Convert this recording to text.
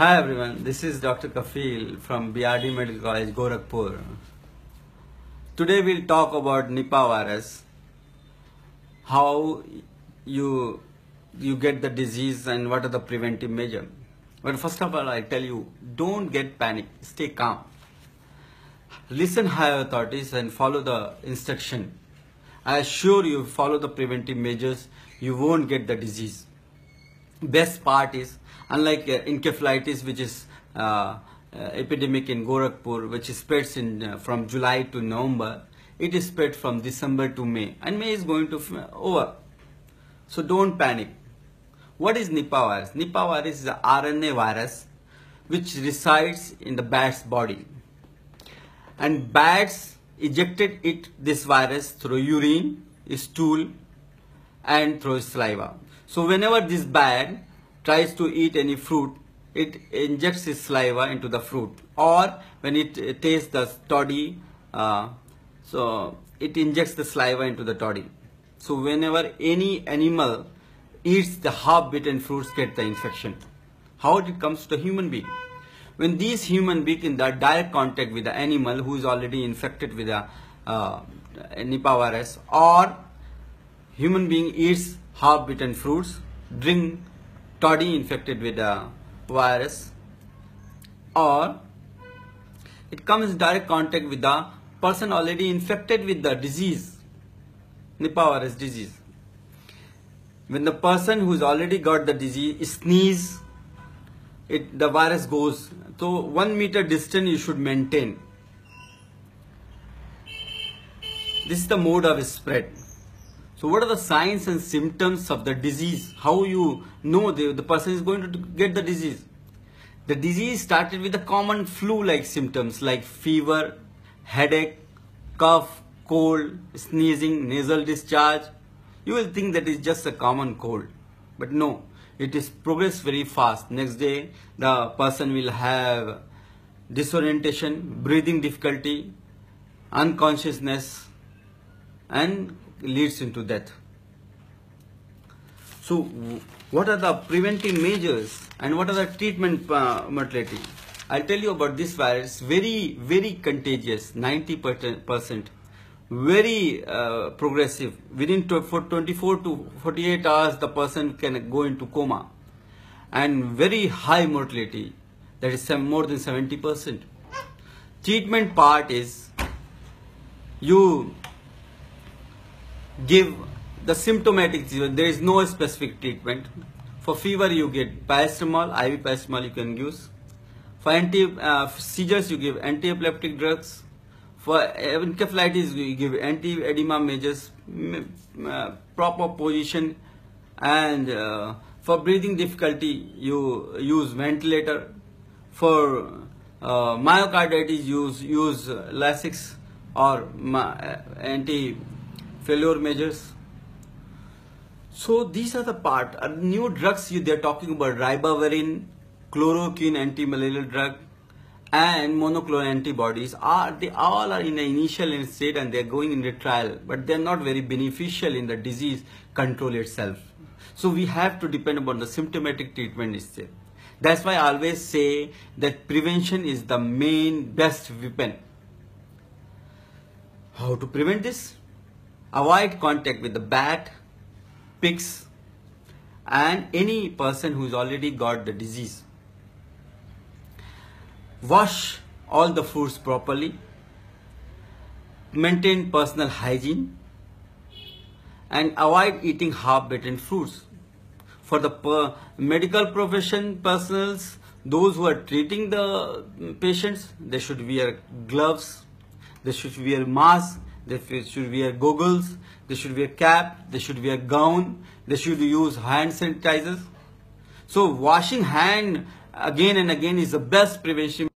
Hi everyone, this is Dr. Kafeel from BRD Medical College, Gorakhpur. Today we'll talk about Nipah virus, how you you get the disease and what are the preventive measures. But first of all, I tell you, don't get panic, stay calm. Listen higher authorities and follow the instruction. I assure you, follow the preventive measures, you won't get the disease. Best part is, unlike uh, encephalitis, which is uh, uh, epidemic in Gorakhpur, which spreads in uh, from July to November, it is spread from December to May, and May is going to over. So don't panic. What is Nipah virus? Nipah virus is a RNA virus which resides in the bat's body, and bats ejected it this virus through urine, stool, and through saliva. So whenever this bat tries to eat any fruit, it injects its saliva into the fruit, or when it tastes the toddy, uh, so it injects the saliva into the toddy. So whenever any animal eats the half-bitten fruits, get the infection. How it comes to human being? When these human being in the direct contact with the animal who is already infected with the uh, Nipah virus, or human being eats half-bitten fruits, drink toddy infected with the virus, or it comes in direct contact with the person already infected with the disease, Nipah virus disease. When the person who's already got the disease sneeze, it the virus goes. So one meter distance you should maintain. This is the mode of spread. So what are the signs and symptoms of the disease? How you know the, the person is going to get the disease? The disease started with the common flu-like symptoms like fever, headache, cough, cold, sneezing, nasal discharge. You will think that it's just a common cold. But no, it is progress very fast. Next day, the person will have disorientation, breathing difficulty, unconsciousness, and leads into death. So, what are the preventive measures and what are the treatment uh, mortality? I'll tell you about this virus. Very, very contagious. 90 percent. Very uh, progressive. Within for 24 to 48 hours, the person can go into coma, and very high mortality. That is some, more than 70 percent. Treatment part is you give the symptomatic there is no specific treatment. For fever you get paracetamol iv paracetamol you can use. For anti uh, seizures you give anti-epileptic drugs. For encephalitis you give anti-edema measures uh, proper position. And uh, for breathing difficulty you use ventilator. For uh, myocarditis use use lasix or anti failure measures. So these are the part. Uh, new drugs you, they're talking about ribavirin, chloroquine anti-malarial drug, and monoclonal antibodies are they all are in the initial state and they're going in the trial, but they're not very beneficial in the disease control itself. So we have to depend upon the symptomatic treatment itself. That's why I always say that prevention is the main best weapon. How to prevent this? Avoid contact with the bat, pigs, and any person who's already got the disease. Wash all the foods properly. Maintain personal hygiene and avoid eating half-bitten fruits. For the medical profession personals, those who are treating the patients, they should wear gloves, they should wear masks, they should wear goggles, they should wear cap, they should wear gown, they should use hand sanitizers. So washing hand again and again is the best prevention